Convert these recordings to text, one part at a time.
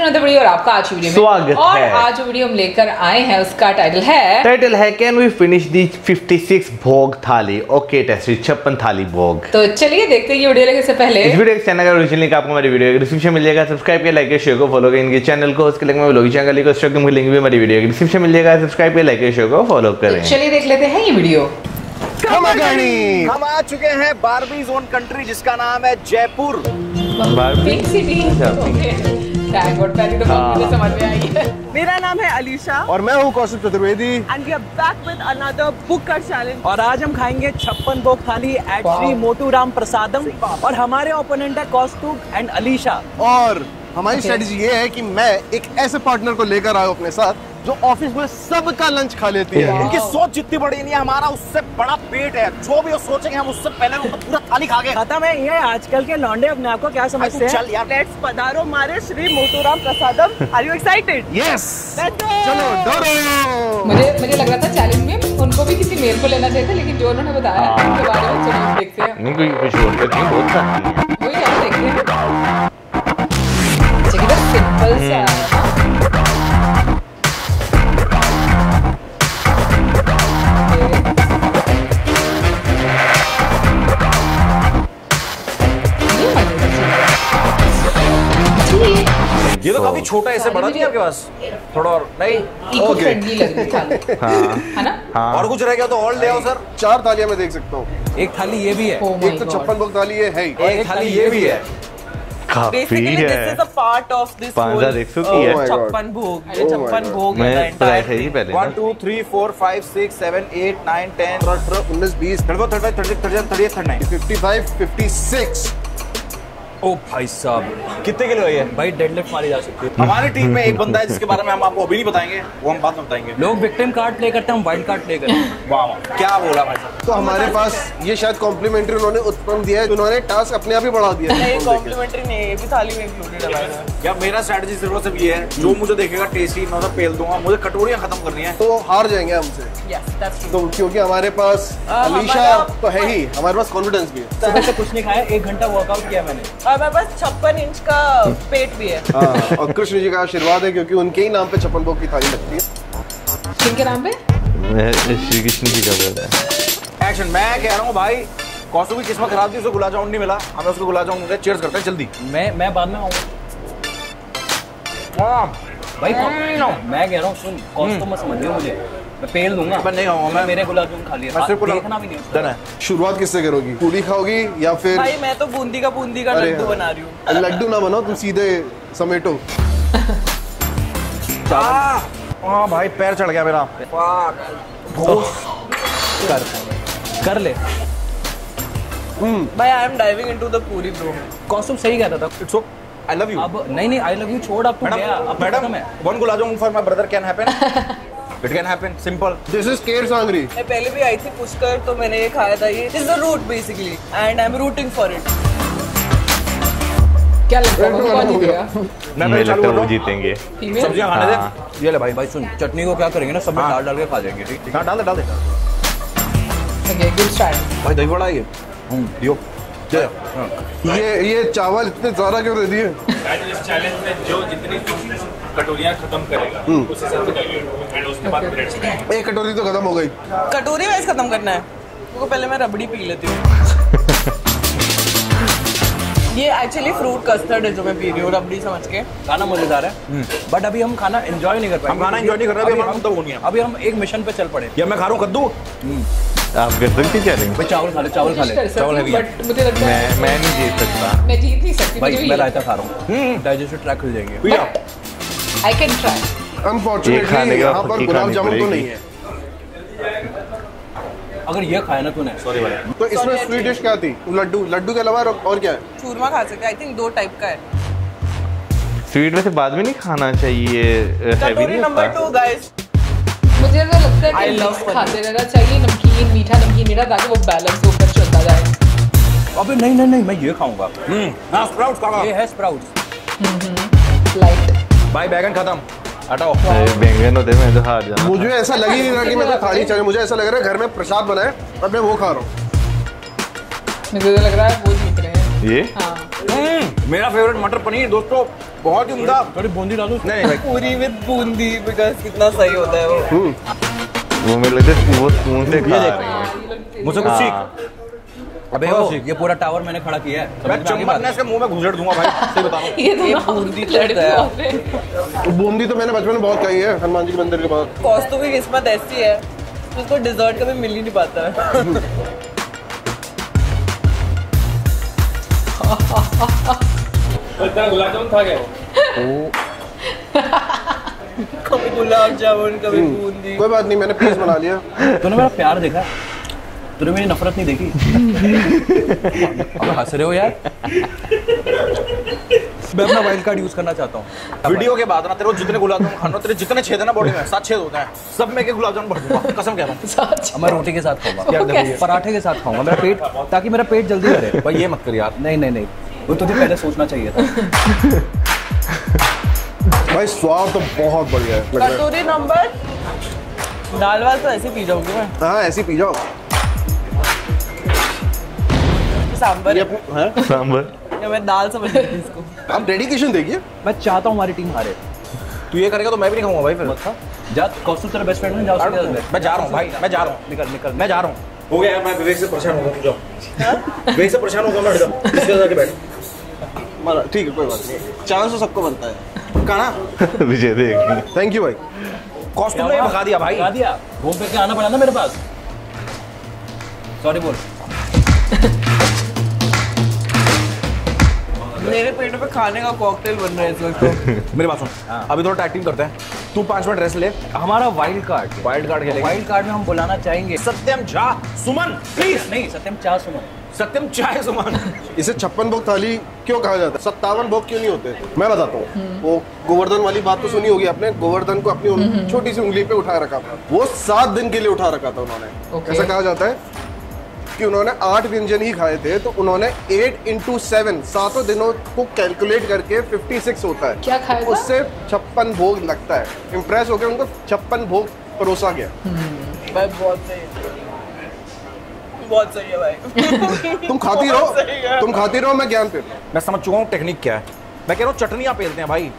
और आपका आज वीडियो स्वागत और है। आज वीडियो हम लेकर आए हैं उसका टाइटल है टाइटल है कैन वी फिनिश दी 56 भोग थाली ओके टेस्ट छप्पन थाली भोग तो चलिए देखते हैं ये वीडियो लेने से पहले। इस वीडियो के चैनल का ओरिजिनल लिंक आपको हमारी वीडियो के डिस्क्रिप्शन मिल जाएगा। सब्सक्राइब के लाइक शेयर को फॉलो करें इनके चैनल को उसके लिंक में लोग चैनल लिंक भी हमारी वीडियो के डिस्क्रिप्शन मिल जाएगा। सब्सक्राइग के लाइक शेयर को फॉलो तो करें। चलिए देख लेते हैं ये वीडियो हम आ चुके हैं बारबी जोन कंट्री जिसका नाम है जयपुर। पिंक सिटी समझ में आई है मेरा नाम है अलीशा। और मैं हूँ Kaushik Chaturvedi. And we are back with another book कर चैलेंज और आज हम खाएँगे छप्पन भोग थाली एट. श्री मोटूराम प्रसादम और हमारे ओपोनेंट है कौस्तुभ एंड अलीशा। और हमारी Okay. ये है कि मैं एक ऐसे पार्टनर को लेकर आया अपने साथ जो ऑफ़िस में सबका लंच खा लेती है. इनकी सोच जितनी बड़ी नहीं है हमारा उससे बड़ा पेट है। जो भी वो सोचेंगे हम उससे पहले उनको पूरा थाली खा गए खत्म है ये आजकल के लौंडे अपने आप को क्या समझते हैं? चल यार। लेट्स पधारो मारे Shri Moturam Prasadam. Are you excited yes चलो डरो मुझे मुझे लग रहा था चैलेंज में उनको भी किसी मेल को लेना चाहिए था लेकिन जो उन्होंने बताया हाँ। उनके बारे में चलो देखते हैं। नहीं कोई कुछ और करती है, बहुत सारी वही चलो देखते हैं। अच्छा सिंपल सा ये तो काफ़ी छोटा ऐसे बड़ा नहीं आपके पास? थोड़ा और नहीं? ओके हाँ। है। ना? हाँ। और कुछ रह गया तो और ले आओ सर। चार थालियाँ मैं देख सकता हूँ। एक थाली ये भी है। एक तो छप्पन भोग थाली है एक थाली ये भी है। काफ़ी है। पार्ट ऑफ़ दिस पांजा देख सो की oh छप्पन भोग। oh छप्पन भोग मैं ऐसे ही पहले 1 2 3 4 5 6 7 8 9 10 19 20 31 32 33 34 55 56 ओ भाई साहब। कितने किलो है ये? भाई डेडलिफ्ट मारी जा सकती है। हमारी टीम में एक बंदा है जिसके बारे में हम आपको अभी नहीं बताएँगे वो हम बाद में बताएँगे। लोग विक्टिम कार्ड प्ले करते हैं हम वाइल्ड कार्ड प्ले करते हैं। वाह वाह। क्या बोला भाई साहब? तो हमारे पास ये शायद कॉम्प्लीमेंट्री उन्होंने उत्पन्न दिया है उन्होंने टास्क अपने आप ही बढ़ा दिया है। कॉम्प्लीमेंट्री नहीं ये भी थाली में इंक्लूडेड है भाई क्या मेरा स्ट्रेटजी सिर्फ़ और सिर्फ़ ये है जो मुझे देखेगा टेस्टी मैं उसे पेल दूँगा मुझे कटोरियाँ खत्म करनी है। तो हार जाएँगे हमसे। यस दैट्स ट्रू तो क्योंकि हमारे पास अलीशा तो है ही हमारे पास कॉन्फिडेंस भी है। सुबह से कुछ नहीं खाया एक घंटा वर्कआउट किया मैंने। और मेरे पास छप्पन इंच का पेट भी है। हाँ, और कृष्ण जी का आशीर्वाद है क्योंकि उनके ही नाम पे छप्पन भोग की थाली लगती है। किनके नाम पे? श्री कृष्ण जी का बोल एक्शन मैं कह रहा हूँ भाई कौसू की किस्मत खराब थी उसे गुलाब जामुन नहीं मिला। हमें उसको गुलाब जामुन चेयर्स करते हैं जल्दी। मैं मैं बाद में आऊँगा भाई मैं कह रहा हूँ सुन कॉस्ट तो मत समझियो मुझे। मैं पेल दूँगा। मैं नहीं खाऊँगा, मैं- मेरे गुलाब जामुन खा लिया। सिर्फ़ देखना भी नहीं डन है। शुरुआत किससे करोगी? पूरी खाओगी या फिर भाई मैं तो बूंदी का बूंदी का लड्डू। बना रही हूँ। लड्डू ना बनाओ तुम सीधे समेटो। हाँ भाई पैर चढ़ गया मेरा। कर। कर ले। भाई I am diving into the puri bro costume सही कहता था। It's okay I love you अब नहीं नहीं आई लव यू छोड़ अब तू गया। अब madam one gulab jamun for my brother can happen it can happen simple this is ker sangri मैं पहले भी आई थी पुष्कर तो मैंने ये खाया था ये is the root basically and I am rooting for it क्या लगता है? कौन जीतेगा मैं चालू लगता है कर? वो जीतेंगे। सब्ज़ियाँ खाने हाँ। दे ये ले भाई भाई सुन। चटनी को क्या करेंगे ना सब में हाँ। डाल डाल के खा जाएँगे ठीक? हाँ डाल दे डाल दे। ओके गुड स्टार्ट भाई दही बड़ा ये। हम्म दियो। हाँ। ये ये चावल इतने ज़्यादा क्यों दे दिए? चैलेंज में जो जितनी कटोरियाँ खत्म करेगा। उस हिसाब से कैलकुलेट एंड उसके बाद ब्रेड एक कटोरी तो खत्म हो गई। कटोरी वाइज खत्म करना है। तो पहले मैं रबड़ी पी लेती हूँ। ये एक्चुअली फ्रूट कस्टर्ड है जो मैं पी रही हूँ रबड़ी समझ के। खाना मज़ेदार है। बट अभी हम खाना एंजॉय नहीं कर पाएँगे। हम खाना enjoy नहीं कर रहे, अभी हमारा मुद्दा वो नहीं है। अभी हम एक मिशन पे चल पड़े। या मैं खा रहा हूँ कद्दू? आप कर सकते चैलेंज। भाई चावल खा ले चावल खा ले। चावल हूँ है बट मुझे लगता है मैं मैं नहीं जीत सकता। मैं जीत नहीं सकती भाई मैं रायता खा रहा हूँ। डाइजेस्टिव ट्रैक खुल जाएँगे। भैया। आई कैन ट्राई अनफॉर्चुनेटली यहाँ पर गुलाब जामुन तो नहीं है। अगर ये खाया ना तूने सॉरी भाई। तो इसमें स्वीट डिश क्या थी? लड्डू लड्डू के अलावा और और क्या है? चूरमा खा सकते आई थिंक दो टाइप का है। स्वीट वैसे बाद में नहीं खाना चाहिए हैवी नहीं नंबर होता टू गाइस मुझे तो लगता है कि love mix पनीर। खाते रहना चाहिए नमकीन मीठा नमकीन मीठा ताकि वो बैलेंस होकर चलता जाए। अबे नहीं नहीं नहीं मैं ये खाऊँगा। हम्म हाँ स्प्राउट्स खा ये है स्प्राउट्स हम्म लाइट भाई बैगन खत्म। हटाओ। बैंगन होते मैं तो हार जाना मुझे ऐसा लग ही नहीं रहा कि मैं थाली चाहिए मुझे ऐसा लग रहा है घर में प्रसाद बनाए अब मैं वो खा रहा हूँ। मुझे तो लग रहा है वो जीत रहे हैं। ये? हाँ। हम्म मेरा फेवरेट मटर पनीर दोस्तों बहुत ही उमदा। थोड़ी बूंदी डालो नहीं भाई। पूरी विद बूंदी बिकॉज़ कितना सही होता है वो। वो मेरे लगता है वो स्पून से खा रही है। मुझसे कुछ हाँ। सीख। अबे ओ, ये पूरा टावर मैंने खड़ा किया है। मैं चम्मच? ने इसके मुँह में घुसेड़ दूँगा भाई सही बता ये तो ये बूंदी लड़के चढ़ता है। बूंदी तो मैंने बचपन में बहुत खाई है हनुमान जी के मंदिर के बाद। कौस्तु की किस्मत ऐसी है उसको डिजर्ट कभी मिल ही नहीं पाता। है तो गुलाब जामुन था क्या वो कभी गुलाब जामुन कभी बूंदी। कोई बात नहीं मैंने पीस बना लिया। तूने मेरा प्यार देखा? तूने मेरी नफरत नहीं देखी? अब हंस रहे हो यार। मैं अपना वाइल्ड कार्ड यूज़ करना चाहता हूँ। वीडियो के बाद ना तेरे को जितने गुलाब जामुन खाना तेरे जितने छेद है ना बॉडी में सात छेद होते हैं। सब में के गुलाब जामुन भर दूँगा कसम कह रहा हूँ। मैं रोटी के साथ खाऊँगा। पराठे के साथ खाऊँगा। मेरा पेट ताकि मेरा पेट जल्दी भरे। भाई ये मत कर यार। नहीं नहीं नहीं। वो तुझे पहले सोचना चाहिए था। भाई स्वाद तो बहुत बढ़िया है। है। कटोरी नंबर। दाल वाल तो ऐसे पी जाऊँगी मैं। हाँ ऐसे पी जाओ। सांबर ये है। हैं? सांबर। या मैं दाल समझ रही इसको। आप डेडिकेशन देखिए। मैं चाहता हूँ हमारी टीम हारे। तू ये करेगा तो मैं भी नहीं खाऊँगा भाई फिर। जा कौस्तुभ तेरा बेस्ट फ्रेंड है जाओ उसके साथ मैं जा रहा हूँ भाई मैं जा रहा हूँ। निकल निकल। मैं जा रहा हूँ। हो गया यार मैं विवेक से परेशान हो गया तू जाओ विवेक से परेशान हो गया मैं हट जाऊँ। इसके साथ जाके बैठ। ठीक है कोई बात नहीं। चांस तो सबको बनता है। कहा विजय देख। थैंक यू भाई। कॉस्ट्यूम ने भगा दिया भाई। भगा दिया? घूम पे के आना पड़ा ना मेरे पास? सॉरी बोल। मेरे पेट पे खाने का कॉकटेल बन रहा है इस वक्त। तो। मेरी बात सुन। अभी थोड़ा टैग करते हैं। तू पाँच मिनट रेस्ट ले। हमारा वाइल्ड कार्ड वाइल्ड कार्ड खेलेंगे। वाइल्ड कार्ड में हम बुलाना चाहेंगे। सत्यम झा सुमन प्लीज़ नहीं सत्यम चाह सुनो सत्यम चाय सुमन। इसे छप्पन भोग थाली क्यों कहा जाता है? सत्तावन भोग क्यों नहीं होते? मैं बताता हूँ। वो गोवर्धन वाली बात तो सुनी होगी आपने? गोवर्धन को अपनी छोटी सी उंगली पे उठा रखा था। वो सात दिन के लिए उठा रखा था उन्होंने. ऐसा कहा जाता है। कि उन्होंने आठ व्यंजन ही खाए थे तो उन्होंने एट इंटू सेवन सातों दिनों को कैलकुलेट करके 56 होता है। क्या खाया था? उससे छप्पन भोग लगता है। इम्प्रेस होकर उनको छप्पन भोग परोसा गया। भाई बहुत सही बहुत सही है भाई। तुम खाती है। रहो तुम खाती रहो मैं ज्ञान पे। मैं समझ चुका हूँ टेक्निक क्या है। मैं कह रहा हूँ चटनियाँ पेलते हैं भाई।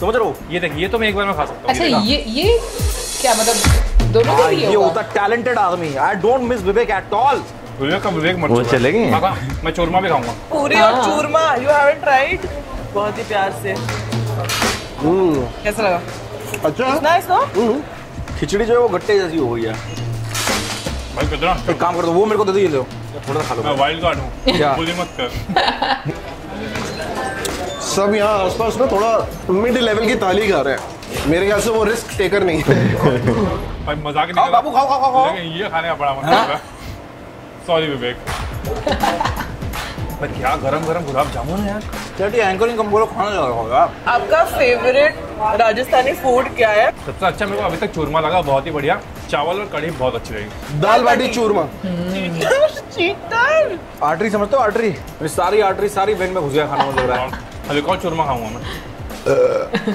समझ रहे हो? ये देख ये तो मैं एक बार में खा सकता हूँ। अच्छा ये ये क्या मतलब दोनों के हाँ, ये होता टैलेंटेड आदमी। I don't miss Vivek at all Vivek का विवेक मत वो? हाँ, हाँ, मैं चूरमा भी खाऊँगा। पूरी और चूरमा यू हैवंट ट्राइड बहुत ही प्यार से। कैसा लगा? अच्छा। नाइस नो खिचड़ी जो है वो गट्टे जैसी हो गई है। भाई कितना? एक काम कर दो वो मेरे को दे दो ये लो। थोड़ा खा मैं वाइल्ड कार्ड हूँ। क्या? बुली मत कर। सब यहाँ आसपास ना थोड़ा मिड लेवल की ताली खा रहे हैं। मेरे ख्याल से वो रिस्क टेकर नहीं है। भाई मज़ाक ही खाओ नहीं बाबू खाओ खाओ खाओ खाओ। लेकिन ये खाने का बड़ा कर सॉरी विवेक। भाई क्या गरम गरम गुलाब जामुन है यार? चटी एंकरिंग कम बोलो खाने लगा हो यार आपका फेवरेट राजस्थानी फ़ूड क्या है? सबसे अच्छा मेरे को अभी तक चूरमा लगा बहुत ही बढ़िया। चावल और कढ़ी बहुत अच्छी लगी। दाल बाटी चूरमा। चीटर आर्टरी समझते हो आर्टरी मेरी सारी आर्टरी सारी वेन में घुस गया खाना मुझे लग रहा है। अब एक चूरमा खाऊँगा मैं।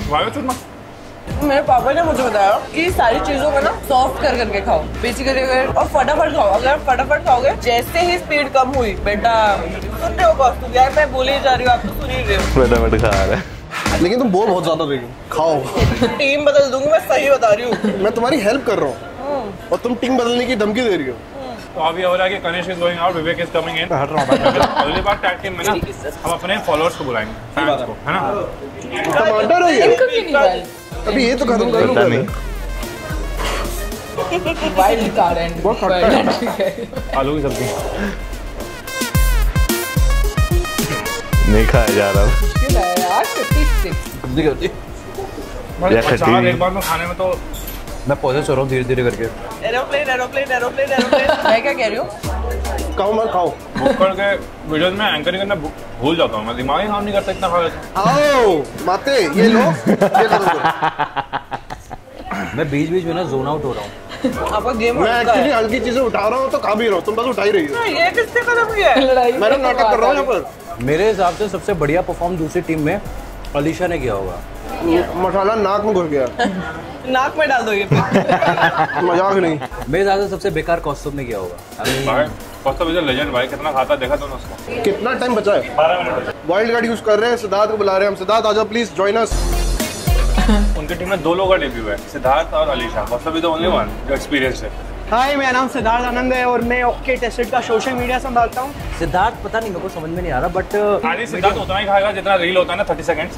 वायो चूरमा। मेरे पापा ने मुझे बताया कि सारी चीज़ों को ना सॉफ्ट कर करके खाओ। बेसिकली अगर और फटाफट खाओ। अगर आप फटाफट खाओगे जैसे ही स्पीड कम हुई बेटा सुन रहे हो कौस्तुभ यार मैं बोले जा रही हूँ आप तो सुन ही रहे हो। फटाफट खा रहा है। लेकिन तुम बोल बहुत ज़्यादा रही हो खाओ। टीम बदल दूँगी मैं सही बता रही हूँ। मैं तुम्हारी हेल्प कर रहा हूँ। और तुम टीम बदलने की धमकी दे रही हो। तो अभी हो रहा है कि Kanishk is going out Vivek is coming in हट रहा हूँ। अगली बार टैग टीम में ना हम अपने फॉलोअर्स को बुलाएँगे फैंस को है ना? टमाटर है ये। अभी ये तो खत्म कर लो। नहीं। वाइल्ड कार्ड एंड बहुत खट्टा है। आलू की सब्ज़ी। नहीं खाया जा रहा मुश्किल है यार 56 या अच्छा खट्टी। एक बार में खाने में तो मैं पॉजेस हो रहा हूँ धीरे धीरे करके। एरोप्लेन एरोप्लेन एरोप्लेन एरोप्लेन मैं क्या कह रही हूँ? खाओ मत खाओ। बुक्कड़ के वीडियोस में एंकरिंग करना भूल जाता हूँ मैं दिमाग ही काम नहीं करता इतना खा आओ माते ये लो ये करो करो। मैं बीच बीच में ना जोन आउट हो रहा हूँ। आपका गेम मैं एक्चुअली हल्की चीज़ें उठा रहा हूँ तो खा भी रहा हूँ तुम बस उठा ही रही हो। ये किससे हुआ है? लड़ाई मैंने नाटक कर रहा हूँ यहाँ पर मेरे हिसाब से सबसे बढ़िया परफॉर्म दूसरी टीम में अलीशा ने किया होगा। मसाला नाक में घुस गया। नाक में डाल दो ये मज़ाक नहीं। मेरे हिसाब से सबसे बेकार कॉस्ट्यूम ने किया होगा। फ़र्स्ट ऑफ़ लेजेंड भाई कितना खाता देखा तुमने उसको? कितना टाइम बचा है? बारह मिनट वाइल्ड कार्ड यूज़ कर रहे हैं सिद्धार्थ को बुला रहे हैं हम। सिद्धार्थ आजा प्लीज़ ज्वाइन अस उनकी टीम में दो लोगों का डेब्यू है सिद्धार्थ और Alisha. First off only one जो एक्सपीरियंस है। हाय मेरा नाम सिद्धार्थ आनंद है और मैं ओके टेस्टेड का सोशल मीडिया संभालता हूँ। सिद्धार्थ पता नहीं मेरे को समझ में नहीं आ रहा बट सिद्धार्थ उतना ही खाएगा जितना रील होता है ना थर्टी सेकंड्स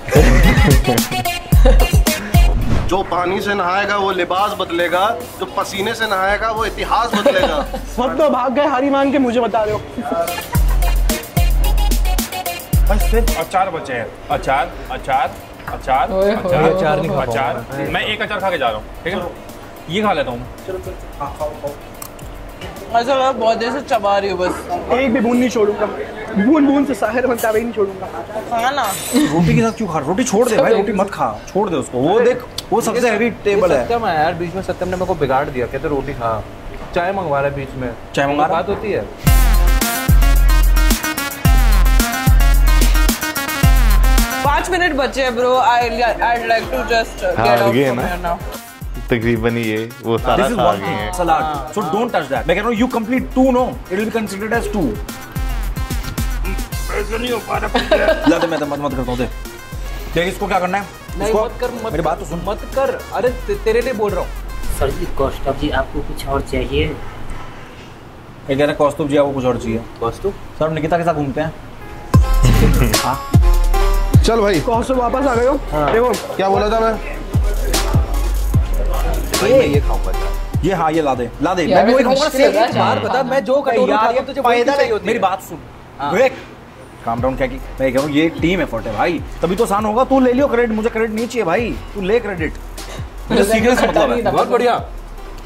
जो पानी से नहाएगा वो लिबास बदलेगा जो पसीने से नहाएगा वो इतिहास बदलेगा। सब तो भाग गए हारी मान के मुझे बता रहे हो। बस सिर्फ़ अचार बचे हैं। अचार अचार अचार अचार अचार नहीं अचार। मैं एक अचार खा के जा रहा हूँ ठीक है? ये खा लेता हूँ। ऐसा लगा बहुत देर से चबा रही हूँ बस। एक भी बूंद नहीं छोड़ूँगा। बूंद बूंद से साहिर बनता वही नहीं छोड़ूँगा। खाना। रोटी के साथ क्यों खा रोटी छोड़ दे भाई रोटी मत खा छोड़ दे उसको। वो देख वो सबसे हैवी टेबल है सत्यम है। यार बीच में सत्यम ने मेरे को बिगाड़ दिया कहते रोटी खा। चाय मंगवा रहा है बीच में। चाय मंगा रहा? बात होती है। पाँच मिनट बचे हैं bro I I like to just हाँ, get out from here now तकरीबन ये वो सारा खा गए हैं। Salad so don't touch that मैं कह रहा हूँ you complete to know it will be considered as to ला दे मैं तो मत मत करता हूँ दे। देख इसको क्या करना है? नहीं मत कर मत मेरी बात तो सुन। मत कर। अरे ते- तेरे लिए बोल रहा हूँ। सर जी कौस्तुभ जी आपको कुछ और चाहिए? ये कह रहे कौस्तुभ जी आपको कुछ और चाहिए। कॉस्ट्यूम सर निकिता के साथ घूमते हैं। चल भाई। कौन से वापस आ गए हो? देखो। क्या बोला था मैं? भाई मैं ये खाऊँगा ये हाँ ये ला दे ला दे। मैं भी वही खाऊँगा है। पता मैं जो कटोरी हूँ तुझे वही चाहिए होती मेरी बात सुन। विवेक काम डाउन क्या की मैं कह रहा हूँ ये टीम एफर्ट है भाई। तभी तो आसान होगा तू ले लियो क्रेडिट मुझे क्रेडिट नहीं चाहिए भाई। तू ले क्रेडिट मुझे सीरियस मतलब है। बहुत बढ़िया।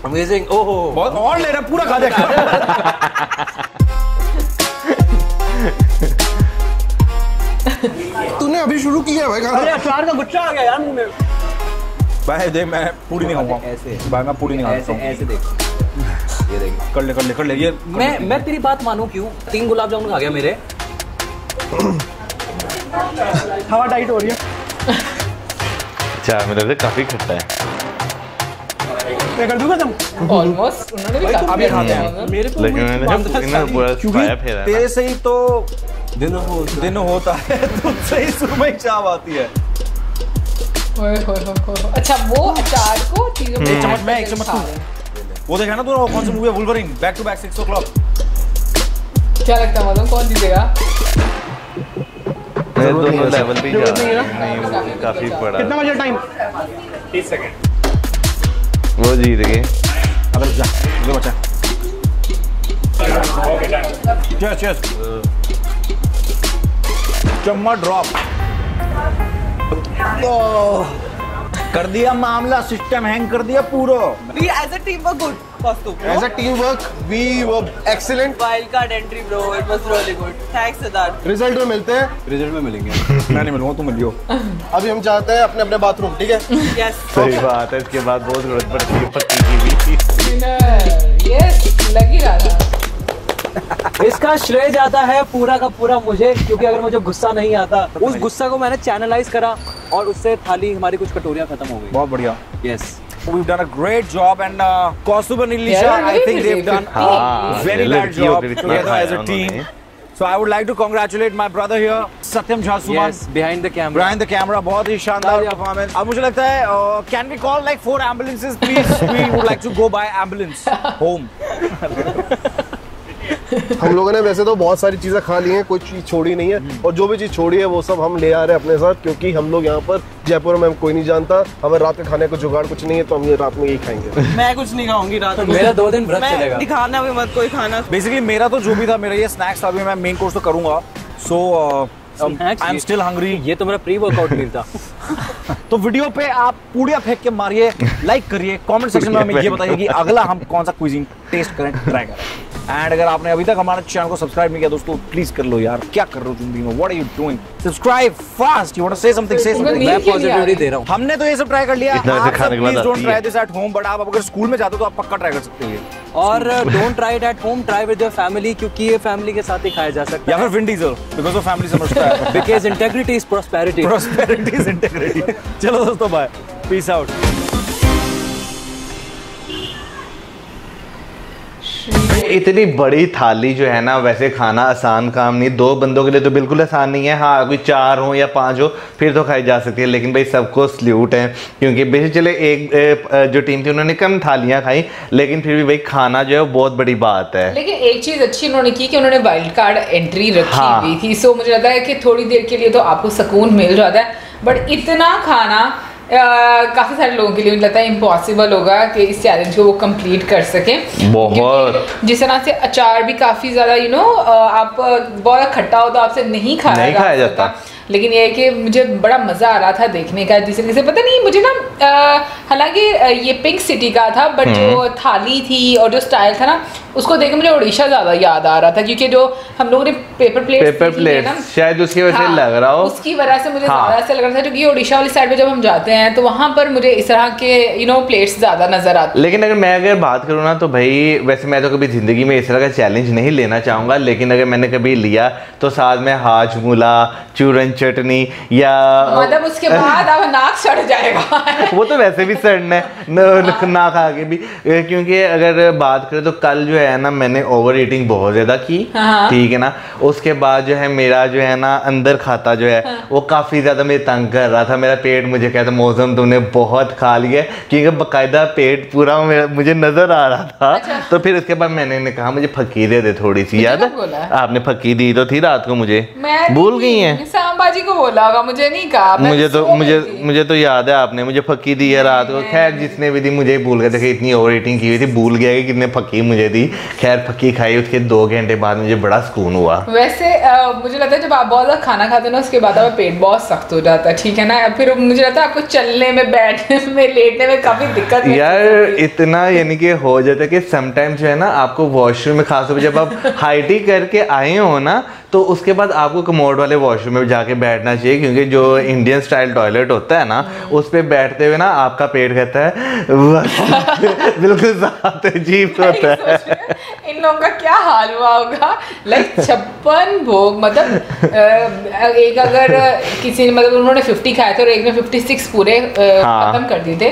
अमेजिंग ओहो। बहुत और ले रहा पूरा खा दे। तूने अभी शुरू किया है भाई अरे खाना अचार का गुच्छा आ गया यार मुँह में। भाई देख मैं पूरी नहीं खाऊँगा। ऐसे भाई मैं पूरी नहीं खा ऐसे ऐसे देख। ये देख। कर ले कर ले कर ले। ये मैं मैं तेरी बात मानूं क्यों? तीन गुलाब जामुन खा गया मेरे। हवा टाइट हो रही है। अच्छा मेरे से काफ़ी खट्टा है। मैं कर दूँगा तुम? ऑलमोस्ट उन्होंने भी अभी खाते हैं मेरे को लेकिन मैंने इन्हें पूरा पाया फेरा तेरे ना। से ही तो दिन हो दिन होता है तुझसे ही सुरमई चाव आती है। ओए होए होए होए। अच्छा वो अचार को चीज़ों में एक चम्मच मैं, एक चम्मच तू। वो देखा ना तूने वो कौन सी मूवी है? Wolverine back to back six o'clock क्या लगता है मतलब कौन जीतेगा? मैं दोनों लेवल पे ही जा नहीं रहा। नहीं वो काफ़ी बड़ा कितना बजे टाइम तीस सेकंड। वो जीत गए अबे जा ले बच्चा। ओके डन चेस चेस चम्मच ड्रॉप कर दिया मामला सिस्टम हैंग कर दिया पूरा। We as a team were good. Costume. As a team work we वो excellent Wild card entry, bro. It was really good. Thanks, Siddharth. Result में मिलते हैं। रिज़ल्ट में मिलेंगे। मैं नहीं मिलूँगा तुम मिलियो। अभी हम चाहते हैं अपने अपने बाथरूम ठीक है? Yes. सही बात है इसके बाद बहुत ज़रूरत पड़ती है पत्ती की भी। विनर यस लग ही रहा था। इसका श्रेय जाता है पूरा का पूरा मुझे क्योंकि अगर मुझे गुस्सा नहीं आता उस गुस्सा को मैंने चैनलाइज करा और उससे थाली हमारी कुछ कटोरियाँ खत्म हो गई। बहुत बढ़िया। Yes We've done a great job and uh, Kaustubh and Nilisha, Yeah, I think they've really done good a team. very हाँ, bad लड़कियों job के इतना together खाया as a उन्होंने। team. So I would like to congratulate my brother here, Satyam Jhasuman. Yes behind the camera Behind the camera, बहुत ही शानदार performance अब मुझे लगता है can we call like four ambulances please we would like to go by ambulance home हम लोगों ने वैसे तो बहुत सारी चीज़ें खा ली हैं कोई चीज़ छोड़ी नहीं है। और जो भी चीज़ छोड़ी है वो सब हम ले आ रहे हैं अपने साथ क्योंकि हम लोग यहाँ पर जयपुर में हम कोई नहीं जानता। हमें रात के खाने को जुगाड़ कुछ नहीं है तो हम ये रात में यही खाएँगे। मैं कुछ नहीं खाऊँगी रात में। मेरा दो दिन व्रत चलेगा। दिखाना भी मत कोई खाना। बेसिकली मेरा तो जो भी था मेरा ये स्नैक्स अभी मैं मेन कोर्स तो करूँगा। सो आई एम ये- स्टिल हंग्री ये तो मेरा प्री वर्कआउट मील था। तो वीडियो पे आप पूड़िया फेंक के मारिए लाइक करिए। कमेंट सेक्शन में हमें ये बताइए कि अगला हम कौन सा क्विजिंग टेस्ट करें ट्राई करें। एंड अगर आपने अभी तक हमारे चैनल को सब्सक्राइब नहीं किया दोस्तों प्लीज़ कर लो यार। क्या कर रहे हो ज़िंदगी में what are you doing subscribe fast you want to say something say something मैं पॉजिटिविटी दे रहा हूँ। हमने तो ये सब ट्राई कर लिया। इतना आप खाने के बाद please don't try this at home but आप अगर स्कूल में जाते हो तो आप पक्का ट्राई कर सकते हो और don't try it at home try with your family क्योंकि ये फैमिली के साथ ही खाया जा सकता है। या फिर विन डीजल बिकॉज़ वो फैमिली समझता है। Because integrity is prosperity prosperity is integrity चलो दोस्तों बाय पीस आउट इतनी बड़ी थाली जो है ना वैसे खाना आसान काम नहीं। दो बंदों के लिए तो बिल्कुल आसान नहीं है। हाँ कोई चार हो या पाँच हो फिर तो खाई जा सकती है लेकिन भाई सबको सल्यूट है क्योंकि बेसिक चले एक जो टीम थी उन्होंने कम थालियाँ खाई लेकिन फिर भी भाई खाना जो है वो बहुत बड़ी बात है। लेकिन एक चीज़ अच्छी उन्होंने की कि उन्होंने वाइल्ड कार्ड एंट्री रखी हाँ। हुई थी। सो मुझे लगता है कि थोड़ी देर के लिए तो आपको सुकून मिल जाता है। बट इतना खाना काफ़ी सारे लोगों के लिए मुझे लगता है इम्पॉसिबल होगा कि इस चैलेंज को वो कंप्लीट कर सके बहुत। जिस तरह से अचार भी काफ़ी ज़्यादा यू नो आप बहुत खट्टा हो तो आपसे नहीं खाया नहीं खाया। जाता। लेकिन ये है कि मुझे बड़ा मज़ा आ रहा था देखने का जिस तरीके से पता नहीं मुझे ना हालाँकि ये पिंक सिटी का था बट जो थाली थी और जो स्टाइल था ना उसको देखकर मुझे उड़ीसा ज़्यादा याद आ रहा था क्योंकि जो हम लोगों ने पेपर प्लेट पेपर प्लेट शायद उसकी वजह से लग रहा हो। उसकी वजह से मुझे हाँ। ज़्यादा ऐसा लग रहा था क्योंकि उड़ीसा वाली साइड पे जब हम जाते हैं तो वहाँ पर मुझे इस तरह के यू नो प्लेट्स ज़्यादा नज़र आते लेकिन अगर मैं अगर बात करूँ ना तो भाई वैसे मैं तो कभी ज़िंदगी में इस तरह का चैलेंज नहीं लेना चाहूँगा लेकिन अगर मैंने कभी लिया तो साथ में हाज मूला चूरन चटनी या मतलब उसके बाद अब नाक सड़ जाएगा। वो तो वैसे भी सड़ना है। न, न, ना खा के भी क्योंकि अगर बात करें तो कल जो है ना मैंने ओवर ईटिंग बहुत ज़्यादा की हाँ। ठीक है ना? उसके बाद जो है मेरा जो है ना अंदर खाता जो है वो काफ़ी ज़्यादा मेरे तंग कर रहा था। मेरा पेट मुझे कहता मौसम तुमने बहुत खा लिया क्योंकि बकायदा पेट पूरा मुझे नज़र आ रहा था। अच्छा। तो फिर उसके बाद मैंने ने कहा मुझे फकी दे दे थोड़ी सी याद है? आपने फकी दी तो थी रात को मुझे। भूल गई हैं। सांबाजी को बोला होगा मुझे नहीं कहा मुझे तो मुझे मुझे तो याद है आपने मुझे फक्की दी है रात को। खैर जिसने भी दी मुझे भूल गए थे इतनी ओवर ईटिंग की हुई थी भूल गया कि कितने फक्की मुझे दी। खैर फक्की खाई उसके दो घंटे बाद मुझे बड़ा सुकून हुआ। वैसे मुझे लगता है जब आप बहुत ज़्यादा खाना खाते ना उसके बाद आपका पेट बहुत सख्त हो जाता है ठीक है ना? फिर मुझे लगता है आपको चलने में बैठने में लेटने में काफ़ी दिक्कत यार इतना यानी कि हो जाता है कि समटाइम्स जो है ना आपको वॉशरूम में खास जब आप हाइटी करके आए हो ना तो उसके बाद आपको कमोड वाले वॉशरूम में जाके बैठना चाहिए क्योंकि जो इंडियन स्टाइल टॉयलेट होता है ना उस पर बैठते हुए ना आपका पेट कहता है बिल्कुल साथ अजीब होता है। हूँ, इन लोगों का क्या हाल हुआ होगा? लाइक छप्पन भोग मतलब एक अगर किसी ने मतलब उन्होंने 50 खाए थे और एक ने 56 पूरे अ, हाँ। खत्म कर दिए थे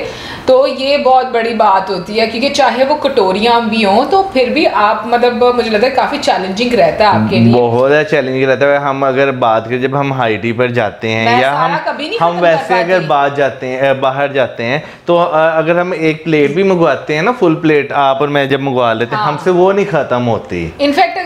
तो ये बहुत बड़ी बात होती है क्योंकि चाहे वो कटोरियाँ भी हों तो फिर भी आप मतलब मुझे लगता है काफ़ी चैलेंजिंग रहता है आपके लिए। बहुत चैलेंजिंग रहता है। हम अगर बात करें जब हम हाईटी पर जाते हैं या हम हम वैसे अगर बात बाहर जाते हैं बाहर जाते हैं तो अगर हम एक प्लेट भी मंगवाते हैं ना फुल प्लेट आप और मैं जब मंगवा लेते हैं हाँ। हमसे वो नहीं खत्म होती। इनफैक्ट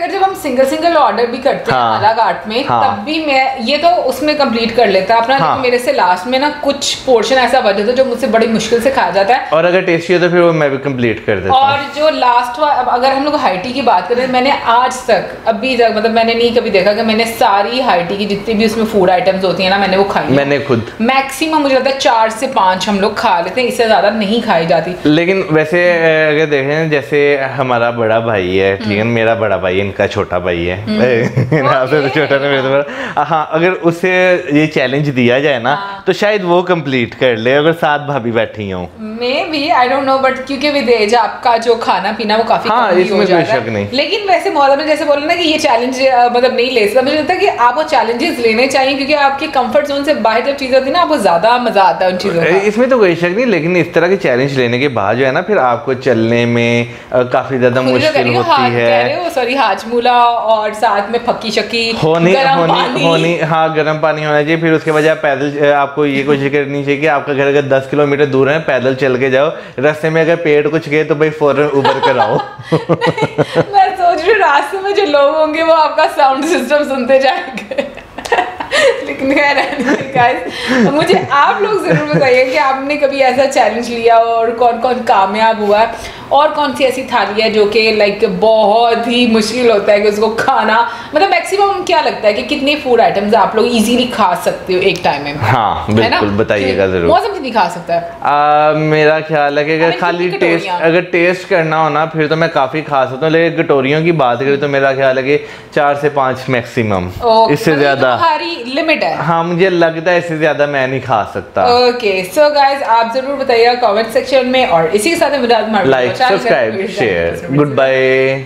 सिंगल सिंगल ऑर्डर भी करते हैं हाँ। अलग आर्ट में हाँ। तब भी मैं ये तो उसमें कंप्लीट कर लेता अपना हाँ। मेरे से लास्ट में ना कुछ पोर्शन ऐसा बच जाता है जो मुझसे बड़ी मुश्किल से खाया जाता है और अगर टेस्टी हो तो फिर वो मैं भी कंप्लीट कर देता और जो लास्ट अगर हम लोग हाइटी की बात करें मैंने आज तक अभी तक मतलब मैंने नहीं कभी देखा कि मैंने सारी हाइटी की जितनी भी उसमें फ़ूड आइटम्स होती है ना मैंने वो खाई मैंने खुद मैक्सिमम मुझे लगता है चार से पाँच हम लोग खा लेते हैं इससे ज़्यादा नहीं खाई जाती लेकिन वैसे अगर देखें जैसे हमारा बड़ा भाई है ठीक हम्म। है मेरा बड़ा भाई इनका छोटा भाई है आपसे तो छोटा ना मेरे तो हाँ अगर उसे ये चैलेंज दिया जाए ना हाँ। तो शायद वो कंप्लीट कर ले अगर सात भाभी बैठी हों। Maybe I don't know but क्योंकि विद एज आपका जो खाना पीना वो काफ़ी हाँ, इसमें कोई शक नहीं। लेकिन वैसे मौला में जैसे बोले ना कि ये चैलेंज मतलब नहीं ले सकता। मुझे लगता है कि आपको चैलेंजेस लेने चाहिए क्योंकि आपके कंफर्ट जोन से बाहर जब चीज़ होती है ना आपको ज़्यादा मज़ा आता है उन चीज़ों का। इसमें तो कोई शक नहीं लेकिन इस तरह के चैलेंज लेने के बाद जो है ना फिर आपको चलने में काफ़ी ज़्यादा मुश्किल होती हाँ, है सॉरी हाजमूला और साथ में फक्की शक्की होनी गरम होनी पानी। होनी हाँ गर्म पानी होना चाहिए फिर उसके बजाय पैदल आपको ये कोशिश करनी चाहिए कि आपका घर अगर 10 किलोमीटर दूर है पैदल चल के जाओ। रास्ते में अगर पेड़ कुछ गए तो भाई फ़ौरन उबर कर आओ मैं सोच रही हूँ रास्ते में जो लोग होंगे वो आपका साउंड सिस्टम सुनते जाएँगे। लेकिन मुझे आप लोग ज़रूर बताइए कि आपने कभी ऐसा चैलेंज लिया और कौन कौन कामयाब हुआ? और कौन सी ऐसी थाली है जो कि लाइक बहुत ही मुश्किल होता है कि उसको खाना मतलब मैक्सिमम क्या लगता है कि कितने फ़ूड आइटम्स आप लोग इजीली खा सकते हो एक टाइम में? हाँ बिल्कुल बताइएगा ज़रूर। मौसम कितनी खा सकता है? आ, मेरा ख्याल है कि अगर खाली टेस्ट अगर टेस्ट करना हो ना फिर तो मैं काफ़ी खा सकता हूँ लेकिन कटोरियों की बात करें तो मेरा ख्याल है कि चार से पाँच मैक्सिमम इससे मतलब ज़्यादा। लिमिट है। हाँ मुझे लगता है इससे ज़्यादा मैं नहीं खा सकता। ओके सो गाइज़ आप ज़रूर बताइएगा कमेंट सेक्शन में और इसी के साथ like subscribe share good bye